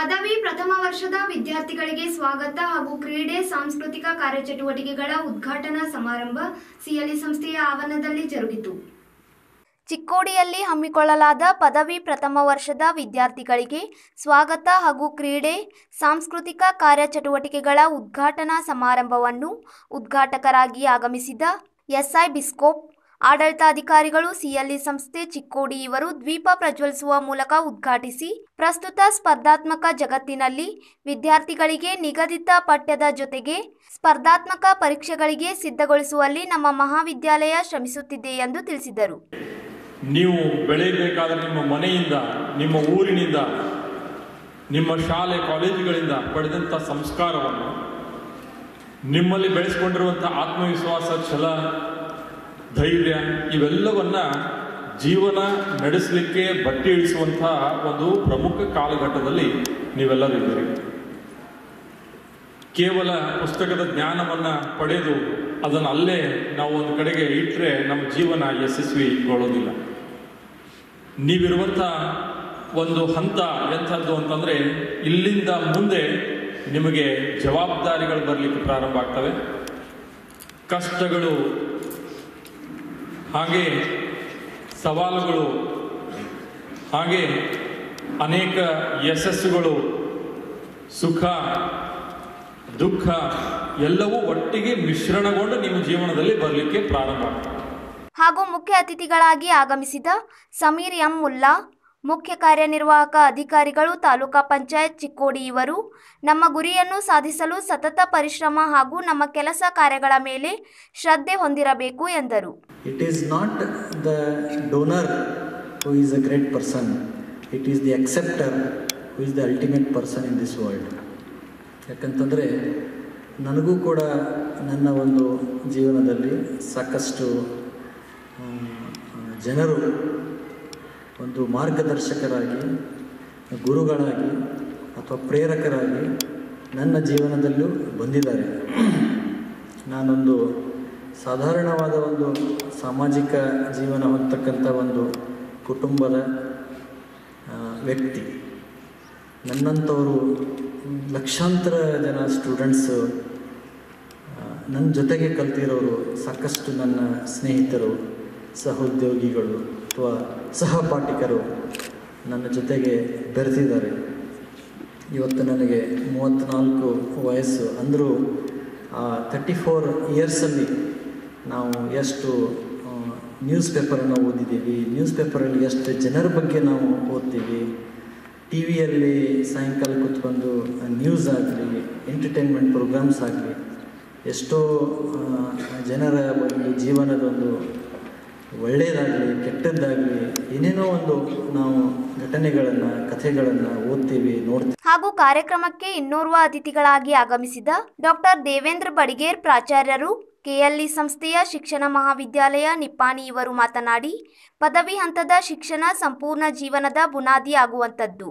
ಪದವಿ ಪ್ರಥಮ ವರ್ಷದ ವಿದ್ಯಾರ್ಥಿಗಳಿಗೆ ಸ್ವಾಗತ ಹಾಗೂ ಕ್ರೀಡೆ, ಸಾಂಸ್ಕೃತಿಕ ಕಾರ್ಯಚಟುವಟಿಕೆಗಳ ಉದ್ಘಾಟನಾ ಸಮಾರಂಭ ಸಿಎಲ್ಇ ಸಂಸ್ಥೆಯ ಆವರಣದಲ್ಲಿ ಜರುಗಿತು. ಚಿಕ್ಕೋಡಿಯಲ್ಲಿ ಹಮ್ಮಿಕೊಳ್ಳಲಾದ ಪದವಿ ಪ್ರಥಮ ವರ್ಷದ ವಿದ್ಯಾರ್ಥಿಗಳಿಗೆ ಸ್ವಾಗತ ಹಾಗೂ ಕ್ರೀಡೆ, ಸಾಂಸ್ಕೃತಿಕ ಕಾರ್ಯಚಟುವಟಿಕೆಗಳ ಉದ್ಘಾಟನಾ ಸಮಾರಂಭವನ್ನು ಉದ್ಘಾಟಕರಾಗಿ ಆಗಮಿಸಿದ ಎಸ್ಐ ಬಿಸ್ಕೋಪ್ ಆಡಳಿತಾಧಿಕಾರಿಗಳು ಸಿಎಲ್ಇ ಸಂಸ್ಥೆ ಚಿಕ್ಕೋಡಿ ಇವರು ದ್ವೀಪ ಪ್ರಜ್ವಲಿಸುವ ಮೂಲಕ ಉದ್ಘಾಟಿಸಿ, ಪ್ರಸ್ತುತ ಸ್ಪರ್ಧಾತ್ಮಕ ಜಗತ್ತಿನಲ್ಲಿ ವಿದ್ಯಾರ್ಥಿಗಳಿಗೆ ನಿಗದಿತ ಪಠ್ಯದ ಜೊತೆಗೆ ಸ್ಪರ್ಧಾತ್ಮಕ ಪರೀಕ್ಷೆಗಳಿಗೆ ಸಿದ್ಧಗೊಳಿಸುವಲ್ಲಿ ನಮ್ಮ ಮಹಾವಿದ್ಯಾಲಯ ಶ್ರಮಿಸುತ್ತಿದೆ ಎಂದು ತಿಳಿಸಿದರು. ನೀವು ಬೆಳೆಯಬೇಕಾದರೆ ನಿಮ್ಮ ಮನೆಯಿಂದ, ನಿಮ್ಮ ಊರಿನಿಂದ, ನಿಮ್ಮ ಶಾಲೆ, ಕಾಲೇಜುಗಳಿಂದ ಪಡೆದಂಥ ಸಂಸ್ಕಾರವನ್ನು ನಿಮ್ಮಲ್ಲಿ ಬೆಳೆಸಿಕೊಂಡಿರುವಂಥ ಆತ್ಮವಿಶ್ವಾಸ, ಛಲ ಧೈರ್ಯ, ಇವೆಲ್ಲವನ್ನ ಜೀವನ ನಡೆಸಲಿಕ್ಕೆ ಬಟ್ಟಿ ಇಳಿಸುವಂಥ ಒಂದು ಪ್ರಮುಖ ಕಾಲಘಟ್ಟದಲ್ಲಿ ನೀವೆಲ್ಲರಿದ್ದೀರಿ. ಕೇವಲ ಪುಸ್ತಕದ ಜ್ಞಾನವನ್ನ ಪಡೆದು ಅದನ್ನು ಅಲ್ಲೇ ನಾವು ಒಂದು ಕಡೆಗೆ ಇಟ್ಟರೆ ನಮ್ಮ ಜೀವನ ಯಶಸ್ವಿಗೊಳ್ಳೋದಿಲ್ಲ. ನೀವಿರುವಂಥ ಒಂದು ಹಂತ ಎಂಥದ್ದು ಅಂತಂದರೆ ಇಲ್ಲಿಂದ ಮುಂದೆ ನಿಮಗೆ ಜವಾಬ್ದಾರಿಗಳು ಬರಲಿಕ್ಕೆ ಪ್ರಾರಂಭ ಆಗ್ತವೆ. ಕಷ್ಟಗಳು ಹಾಗೆ ಸವಾಲುಗಳು, ಹಾಗೆ ಅನೇಕ ಯಶಸ್ಸುಗಳು, ಸುಖ, ದುಃಖ ಎಲ್ಲವೂ ಒಟ್ಟಿಗೆ ಮಿಶ್ರಣಗೊಂಡು ನಿಮ್ಮ ಜೀವನದಲ್ಲಿ ಬರಲಿಕ್ಕೆ ಪ್ರಾರಂಭ ಹಾಗೂ ಮುಖ್ಯ ಅತಿಥಿಗಳಾಗಿ ಆಗಮಿಸಿದ ಸಮೀರ್ ಎಂ ಮುಲ್ಲಾ ಮುಖ್ಯ ಕಾರ್ಯನಿರ್ವಾಹಕ ಅಧಿಕಾರಿಗಳು ತಾಲೂಕಾ ಪಂಚಾಯತ್ ಚಿಕ್ಕೋಡಿ ಇವರು. ನಮ್ಮ ಗುರಿಯನ್ನು ಸಾಧಿಸಲು ಸತತ ಪರಿಶ್ರಮ ಹಾಗೂ ನಮ್ಮ ಕೆಲಸ ಕಾರ್ಯಗಳ ಮೇಲೆ ಶ್ರದ್ಧೆ ಹೊಂದಿರಬೇಕು ಎಂದರು. It is not the donor who is a great person it is the acceptor who is the ultimate person in this world ಯಾಕಂತಂದರೆ ನನಗೂ ಕೂಡ ನನ್ನ ಒಂದು ಜೀವನದಲ್ಲಿ ಸಾಕಷ್ಟು ಜನರು ಒಂದು ಮಾರ್ಗದರ್ಶಕರಾಗಿ, ಗುರುಗಳಾಗಿ ಅಥವಾ ಪ್ರೇರಕರಾಗಿ ನನ್ನ ಜೀವನದಲ್ಲೂ ಬಂದಿದ್ದಾರೆ. ನಾನೊಂದು ಸಾಧಾರಣವಾದ ಒಂದು ಸಾಮಾಜಿಕ ಜೀವನ ಹೊಂದತಕ್ಕಂಥ ಒಂದು ಕುಟುಂಬದ ವ್ಯಕ್ತಿ. ನನ್ನಂಥವರು ಲಕ್ಷಾಂತರ ಜನ ಸ್ಟೂಡೆಂಟ್ಸು ನನ್ನ ಜೊತೆಗೆ ಕಲ್ತಿರೋರು ಸಾಕಷ್ಟು ನನ್ನ ಸ್ನೇಹಿತರು. ಸಹೋದ್ಯೋಗಿಗಳು ಅಥವಾ ಸಹಪಾಠಿಕರು ನನ್ನ ಜೊತೆಗೆ ಬೆರೆತಿದ್ದಾರೆ. ಇವತ್ತು ನನಗೆ ಮೂವತ್ತ್ನಾಲ್ಕು ವಯಸ್ಸು. ಅಂದರೂ ಆ ತರ್ಟಿ ಫೋರ್ ಇಯರ್ಸಲ್ಲಿ ನಾವು ಎಷ್ಟು ನ್ಯೂಸ್ ಪೇಪರನ್ನು ಓದಿದ್ದೀವಿ. ನ್ಯೂಸ್ ಪೇಪರಲ್ಲಿ ಎಷ್ಟು ಜನರ ಬಗ್ಗೆ ನಾವು ಓದ್ತೀವಿ. ಟಿ ವಿಯಲ್ಲಿ ಸಾಯಂಕಾಲ ಕೂತ್ಕೊಂಡು ನ್ಯೂಸ್ ಆಗಲಿ ಎಂಟರ್ಟೈನ್ಮೆಂಟ್ ಪ್ರೋಗ್ರಾಮ್ಸ್ ಆಗಲಿ, ಎಷ್ಟೋ ಜನರ ಒಂದು ಜೀವನದೊಂದು ಒಳ್ಳೆಯದಾಗಲಿ ಕೆಟ್ಟದ್ದಾಗಲಿ ಏನೇನೋ ಒಂದು ನಾವು ಘಟನೆಗಳನ್ನು ಕಥೆಗಳನ್ನು ಓದ್ತೀವಿ ನೋಡ್ತೀವಿ. ಹಾಗೂ ಕಾರ್ಯಕ್ರಮಕ್ಕೆ ಇನ್ನೋರ್ವ ಅತಿಥಿಗಳಾಗಿ ಆಗಮಿಸಿದ ಡಾಕ್ಟರ್ ದೇವೇಂದ್ರ ಬಡಿಗೇರ್ ಪ್ರಾಚಾರ್ಯರು ಕೆಎಲ್ಇ ಸಂಸ್ಥೆಯ ಶಿಕ್ಷಣ ಮಹಾವಿದ್ಯಾಲಯ ನಿಪ್ಪಾಣಿ ಇವರು ಮಾತನಾಡಿ ಪದವಿ ಹಂತದ ಶಿಕ್ಷಣ ಸಂಪೂರ್ಣ ಜೀವನದ ಬುನಾದಿ ಆಗುವಂಥದ್ದು.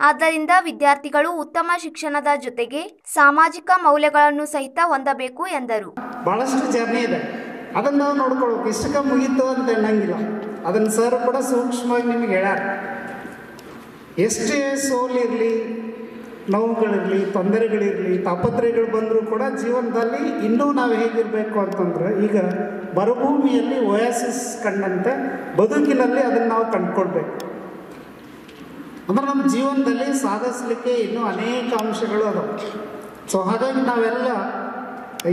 ಆದ್ದರಿಂದ ವಿದ್ಯಾರ್ಥಿಗಳು ಉತ್ತಮ ಶಿಕ್ಷಣದ ಜೊತೆಗೆ ಸಾಮಾಜಿಕ ಮೌಲ್ಯಗಳನ್ನು ಸಹಿತ ಹೊಂದಬೇಕು ಎಂದರು. ಬಹಳಷ್ಟು ಜರ್ನಿ ಇದೆ. ಅದನ್ನು ನಾವು ನೋಡ್ಕೊಳ್ಬೇಕು. ಇಷ್ಟಕ್ಕೆ ಮುಗೀತು ಅಂತ ಅನ್ನಂಗಿಲ್ಲ ಅದನ್ನು ಸರ್ ಕೂಡ ಸೂಕ್ಷ್ಮವಾಗಿ ನಿಮಗೆ ಹೇಳ್ಯಾರ. ಎಷ್ಟೇ ಸೋಲಿರಲಿ ನೋವುಗಳಿರಲಿ, ತೊಂದರೆಗಳಿರಲಿ, ತಾಪತ್ರಯಗಳು ಬಂದರೂ ಕೂಡ ಜೀವನದಲ್ಲಿ ಇನ್ನೂ ನಾವು ಹೇಗಿರಬೇಕು ಅಂತಂದ್ರೆ, ಈಗ ಮರುಭೂಮಿಯಲ್ಲಿ ಓಯಾಸಿಸ್ ಕಂಡಂತೆ ಬದುಕಿನಲ್ಲಿ ಅದನ್ನು ನಾವು ಕಂಡುಕೊಳ್ಬೇಕು. ಅಂದ್ರೆ ನಮ್ಮ ಜೀವನದಲ್ಲಿ ಸಾಧಿಸಲಿಕ್ಕೆ ಇನ್ನೂ ಅನೇಕ ಅಂಶಗಳು ಅದಾವೆ. ಸೊ ಹಾಗಾಗಿ ನಾವೆಲ್ಲ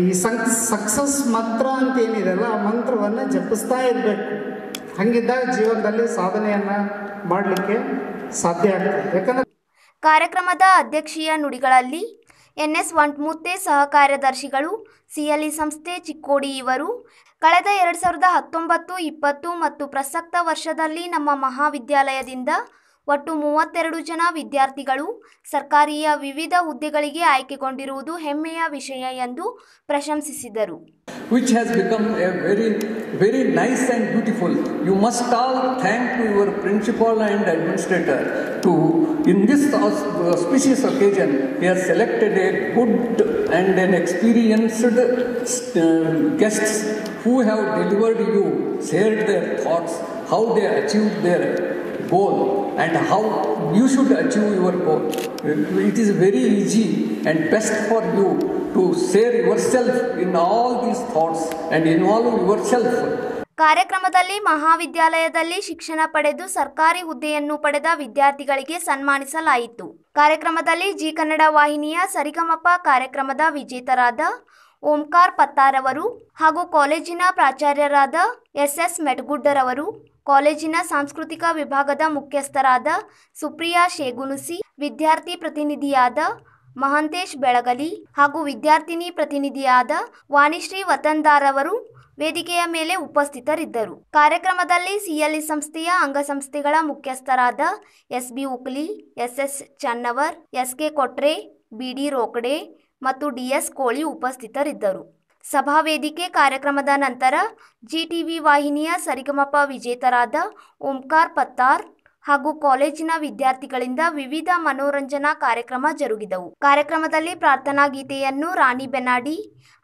ಈ ಸಂಕ್ ಸಕ್ಸಸ್ ಮಂತ್ರ ಅಂತ ಏನಿದೆಯಲ್ಲ ಆ ಮಂತ್ರವನ್ನು ಜಪಿಸ್ತಾ ಇರಬೇಕು. ಹಂಗಿದ್ದಾಗ ಜೀವನದಲ್ಲಿ ಸಾಧನೆಯನ್ನು ಮಾಡಲಿಕ್ಕೆ ಸಾಧ್ಯ ಆಗ್ತದೆ. ಯಾಕಂದ್ರೆ ಕಾರ್ಯಕ್ರಮದ ಅಧ್ಯಕ್ಷೀಯ ನುಡಿಗಳಲ್ಲಿ ಎನ್ ಎಸ್ ವಂಟ್ಮೂರ್ತೆ ಸಹ ಕಾರ್ಯದರ್ಶಿಗಳು, ಸಿಎಲ್ಇ ಸಂಸ್ಥೆ ಚಿಕ್ಕೋಡಿ ಇವರು. ಕಳೆದ ಎರಡು ಸಾವಿರದ ಹತ್ತೊಂಬತ್ತು, ಇಪ್ಪತ್ತು ಮತ್ತು ಪ್ರಸಕ್ತ ವರ್ಷದಲ್ಲಿ ನಮ್ಮ ಮಹಾವಿದ್ಯಾಲಯದಿಂದ ಒಟ್ಟು ಮೂವತ್ತೆರಡು ಜನ ವಿದ್ಯಾರ್ಥಿಗಳು ಸರ್ಕಾರಿಯ ವಿವಿಧ ಹುದ್ದೆಗಳಿಗೆ ಆಯ್ಕೆಗೊಂಡಿರುವುದು ಹೆಮ್ಮೆಯ ವಿಷಯ ಎಂದು ಪ್ರಶಂಸಿಸಿದರು which has become a very, very nice and beautiful. You must all thank to your principal and administrator to, in this aus- auspicious occasion, he has selected a good and an experienced uh, guests who have delivered you, shared their thoughts, how they achieved their goal and how you should achieve your goal. it is very easy and best for you to share yourself in all these thoughts and involve yourself ಕಾರ್ಯಕ್ರಮದಲ್ಲಿ ಮಹಾವಿದ್ಯಾಲಯದಲ್ಲಿ ಶಿಕ್ಷಣ ಪಡೆದು ಸರ್ಕಾರಿ ಹುದ್ದೆಯನ್ನು ಪಡೆದ ವಿದ್ಯಾರ್ಥಿಗಳಿಗೆ ಸನ್ಮಾನಿಸಲಾಯಿತು ಕಾರ್ಯಕ್ರಮದಲ್ಲಿ G Kannada ವಾಹಿನಿಯ ಸರಿಗಮಪ ಕಾರ್ಯಕ್ರಮದ ವಿಜೇತರಾದ ಓಂಕಾರ್ ಪತ್ತಾರವರು ಹಾಗೂ ಕಾಲೇಜಿನ ಪ್ರಾಚಾರ್ಯರಾದ ಎಸ್ ಎಸ್ ಮೆಟ್ಗುಡ್ಡರವರು ಕಾಲೇಜಿನ ಸಾಂಸ್ಕೃತಿಕ ವಿಭಾಗದ ಮುಖ್ಯಸ್ಥರಾದ ಸುಪ್ರಿಯಾ ಶೇಗುನುಸಿ ವಿದ್ಯಾರ್ಥಿ ಪ್ರತಿನಿಧಿಯಾದ ಮಹಂತೇಶ್ ಬೆಳಗಲಿ ಹಾಗೂ ವಿದ್ಯಾರ್ಥಿನಿ ಪ್ರತಿನಿಧಿಯಾದ ವಾಣಿಶ್ರೀ ವತನ್ದಾರ್ ಅವರು ವೇದಿಕೆಯ ಮೇಲೆ ಉಪಸ್ಥಿತರಿದ್ದರು. ಕಾರ್ಯಕ್ರಮದಲ್ಲಿ ಸಿಎಲ್ಇ ಸಂಸ್ಥೆಯ ಅಂಗಸಂಸ್ಥೆಗಳ ಮುಖ್ಯಸ್ಥರಾದ S B Ukli, SS S Channavar S K Kotre, BD Rokade ಮತ್ತು ಡಿಎಸ್ ಕೋಳಿ ಉಪಸ್ಥಿತರಿದ್ದರು. ಸಭಾ ವೇದಿಕೆ ಕಾರ್ಯಕ್ರಮದ ನಂತರ ಜಿಟಿವಿ ವಾಹಿನಿಯ ಸರಿಗಮಪ ವಿಜೇತರಾದ ಓಂಕಾರ್ ಪತ್ತಾರ್ ಹಾಗೂ ಕಾಲೇಜಿನ ವಿದ್ಯಾರ್ಥಿಗಳಿಂದ ವಿವಿಧ ಮನೋರಂಜನಾ ಕಾರ್ಯಕ್ರಮ ಜರುಗಿದವು. ಕಾರ್ಯಕ್ರಮದಲ್ಲಿ ಪ್ರಾರ್ಥನಾ ಗೀತೆಯನ್ನು ರಾಣಿ ಬೆನಾಡಿ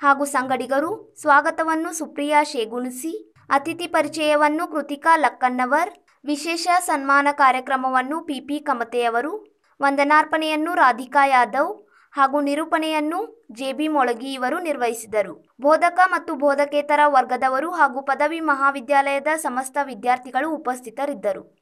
ಹಾಗೂ ಸಂಗಡಿಗರು ಸ್ವಾಗತವನ್ನು ಸುಪ್ರಿಯಾ ಶೇಗುಣಿಸಿ, ಅತಿಥಿ ಪರಿಚಯವನ್ನು ಕೃತಿಕಾ ಲಕ್ಕನ್ನವರ್ ವಿಶೇಷ ಸನ್ಮಾನ ಕಾರ್ಯಕ್ರಮವನ್ನು ಪಿಪಿ ಕಮತೆಯವರು, ವಂದನಾರ್ಪಣೆಯನ್ನು ರಾಧಿಕಾ ಯಾದವ್ ಹಾಗೂ ನಿರೂಪಣೆಯನ್ನು ಜೆಬಿ ಮೊಳಗಿ ಇವರು ನಿರ್ವಹಿಸಿದರು. ಬೋಧಕ ಮತ್ತು ಬೋಧಕೇತರ ವರ್ಗದವರು ಹಾಗೂ ಪದವಿ ಮಹಾವಿದ್ಯಾಲಯದ ಸಮಸ್ತ ವಿದ್ಯಾರ್ಥಿಗಳು ಉಪಸ್ಥಿತರಿದ್ದರು.